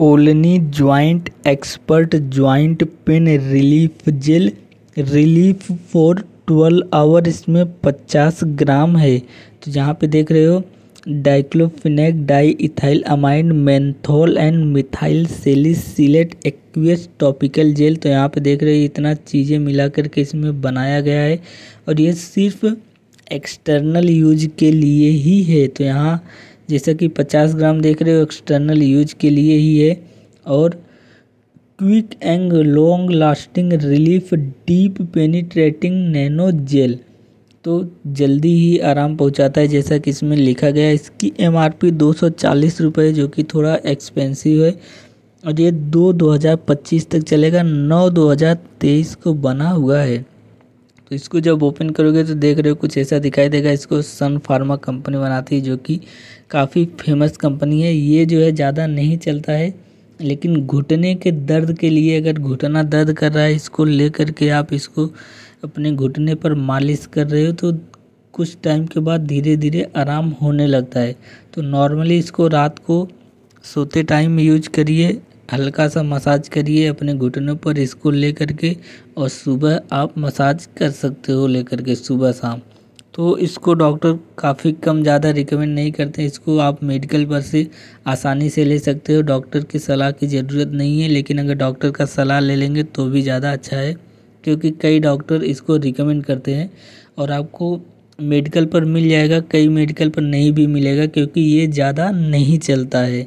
ओलनी joint expert joint pain relief gel. Relief for twelve hour, इसमें पचास ग्राम है। तो यहाँ पे देख रहे हो, diclofenac diethylamine menthol and methyl salicylate aqueous topical gel. तो यहाँ पे देख रहे हो, इतना चीज़ें मिला करके इसमें बनाया गया है। और ये सिर्फ़ एक्सटर्नल यूज़ के लिए ही है। तो यहाँ जैसा कि 50 ग्राम देख रहे हो एक्सटर्नल यूज़ के लिए ही है। और quick and long lasting relief deep penetrating nano gel तो जल्दी ही आराम पहुंचाता है, जैसा कि इसमें लिखा गया है। इसकी एम आर पी दो सौ चालीस रुपये जो कि थोड़ा एक्सपेंसिव है। और ये दो दो हज़ार पच्चीस तक चलेगा, नौ दो हज़ार तेईस को बना हुआ है। तो इसको जब ओपन करोगे तो देख रहे हो कुछ ऐसा दिखाई देगा। इसको सन फार्मा कंपनी बनाती है, जो कि काफ़ी फ़ेमस कंपनी है। ये जो है, ज़्यादा नहीं चलता है, लेकिन घुटने के दर्द के लिए अगर घुटना दर्द कर रहा है, इसको ले करके आप इसको अपने घुटने पर मालिश कर रहे हो तो कुछ टाइम के बाद धीरे धीरे आराम होने लगता है। तो नॉर्मली इसको रात को सोते टाइम यूज़ करिए। हल्का सा मसाज करिए अपने घुटनों पर इसको ले करके और सुबह आप मसाज कर सकते हो ले करके सुबह शाम। तो इसको डॉक्टर काफ़ी कम ज़्यादा रिकमेंड नहीं करते। इसको आप मेडिकल पर से आसानी से ले सकते हो। डॉक्टर की सलाह की ज़रूरत नहीं है, लेकिन अगर डॉक्टर का सलाह ले लेंगे तो भी ज़्यादा अच्छा है, क्योंकि कई डॉक्टर इसको रिकमेंड करते हैं और आपको मेडिकल पर मिल जाएगा, कई मेडिकल पर नहीं भी मिलेगा, क्योंकि ये ज़्यादा नहीं चलता है।